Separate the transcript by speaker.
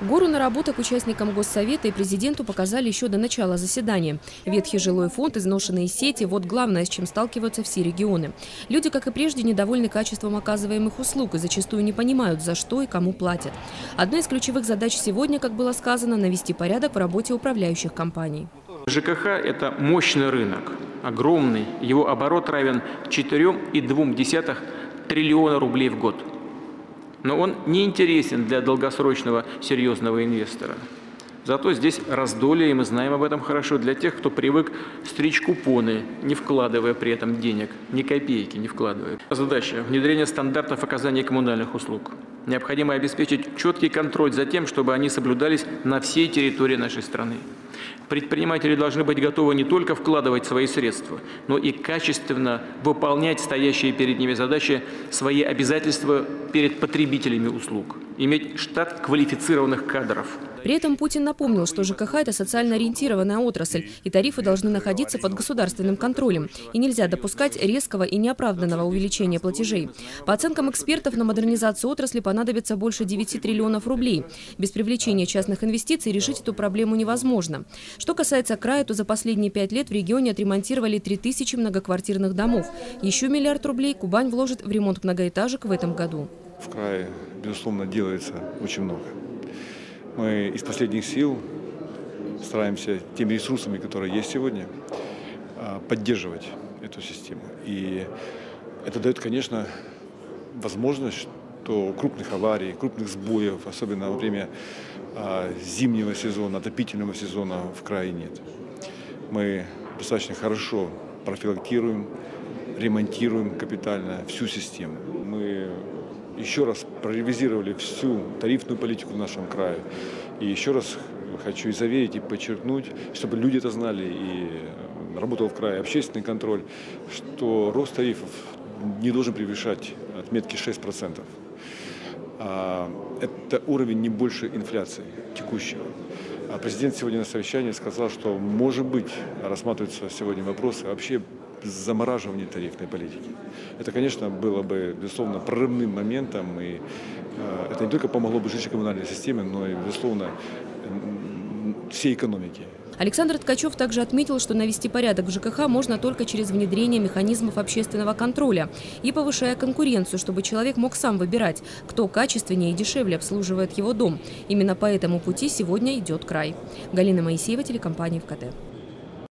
Speaker 1: Гору наработок участникам Госсовета и президенту показали еще до начала заседания. Ветхий жилой фонд, изношенные сети – вот главное, с чем сталкиваются все регионы. Люди, как и прежде, недовольны качеством оказываемых услуг и зачастую не понимают, за что и кому платят. Одна из ключевых задач сегодня, как было сказано, навести порядок в работе управляющих компаний.
Speaker 2: ЖКХ – это мощный рынок, огромный. Его оборот равен 4,2 триллиона рублей в год но он не интересен для долгосрочного серьезного инвестора. Зато здесь раздолье, и мы знаем об этом хорошо, для тех, кто привык стричь купоны, не вкладывая при этом денег, ни копейки не вкладывая. Задача – внедрение стандартов оказания коммунальных услуг. Необходимо обеспечить четкий контроль за тем, чтобы они соблюдались на всей территории нашей страны. Предприниматели должны быть готовы не только вкладывать свои средства, но и качественно выполнять стоящие перед ними задачи, свои обязательства перед потребителями услуг, иметь штат квалифицированных кадров –
Speaker 1: при этом Путин напомнил, что ЖКХ – это социально ориентированная отрасль, и тарифы должны находиться под государственным контролем. И нельзя допускать резкого и неоправданного увеличения платежей. По оценкам экспертов, на модернизацию отрасли понадобится больше 9 триллионов рублей. Без привлечения частных инвестиций решить эту проблему невозможно. Что касается края, то за последние пять лет в регионе отремонтировали 3000 многоквартирных домов. Еще миллиард рублей Кубань вложит в ремонт многоэтажек в этом году.
Speaker 3: В крае, безусловно, делается очень много. Мы из последних сил стараемся теми ресурсами, которые есть сегодня, а, поддерживать эту систему. И это дает, конечно, возможность, что крупных аварий, крупных сбоев, особенно во время а, зимнего сезона, отопительного сезона в крае нет. Мы достаточно хорошо профилактируем, ремонтируем капитально всю систему. Мы еще раз проревизировали всю тарифную политику в нашем крае. И еще раз хочу и заверить, и подчеркнуть, чтобы люди это знали, и работал в крае общественный контроль, что рост тарифов не должен превышать отметки 6%. А, это уровень не больше инфляции текущего. А президент сегодня на совещании сказал, что, может быть, рассматриваются сегодня вопросы вообще замораживания тарифной политики. Это, конечно, было бы, безусловно, прорывным моментом, и э, это не только помогло бы жилищно-коммунальной системе, но и, безусловно, всей экономике.
Speaker 1: Александр Ткачев также отметил, что навести порядок в ЖКХ можно только через внедрение механизмов общественного контроля и повышая конкуренцию, чтобы человек мог сам выбирать, кто качественнее и дешевле обслуживает его дом. Именно по этому пути сегодня идет край. Галина Моисеева, телекомпания ВКТ.